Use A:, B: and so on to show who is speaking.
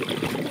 A: you